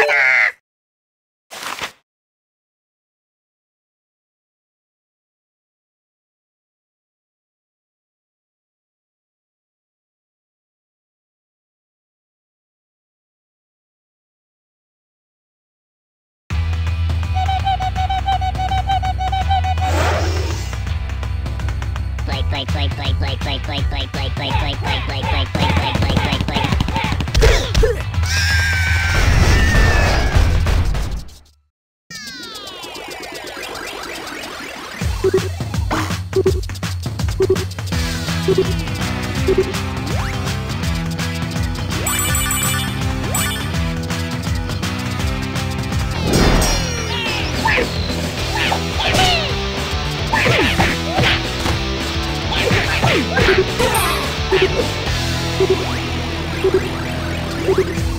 罠フフフフフフフ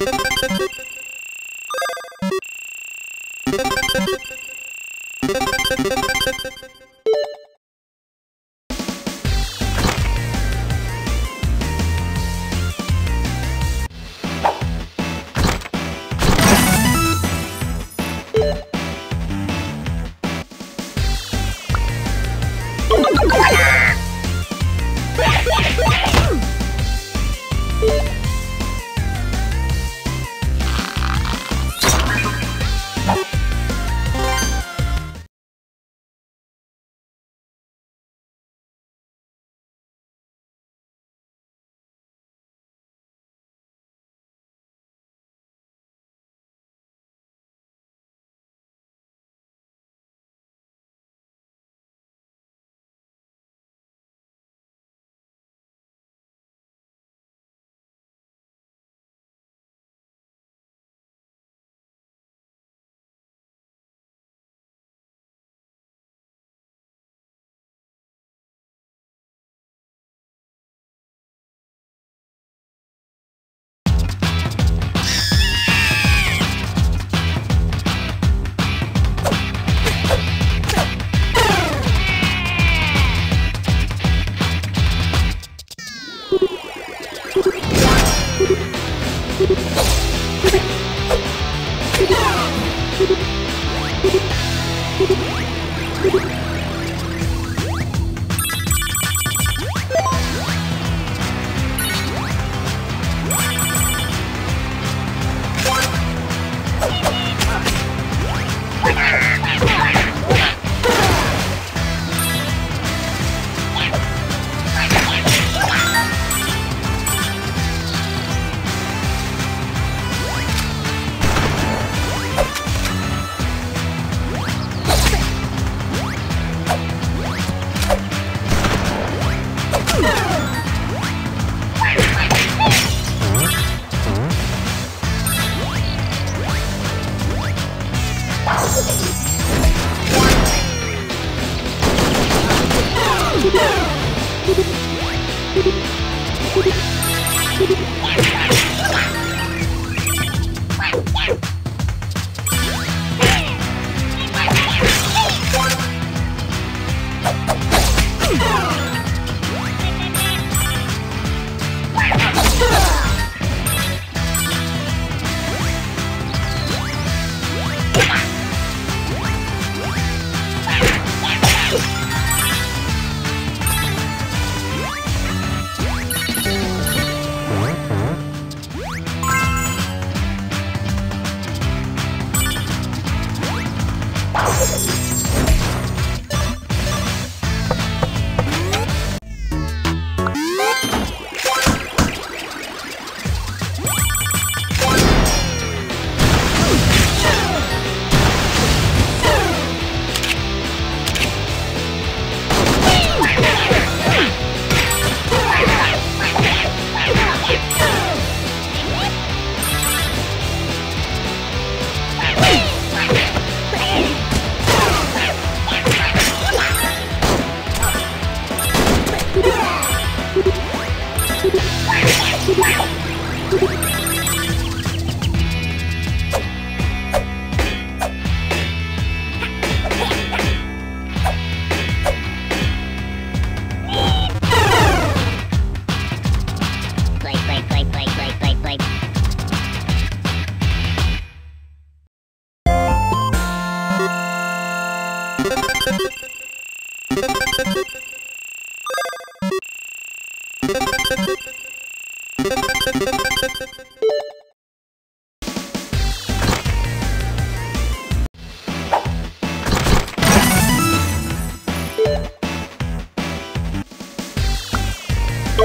Thank you. you. Woohoo!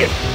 Fight!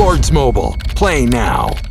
Lords Mobile, play now.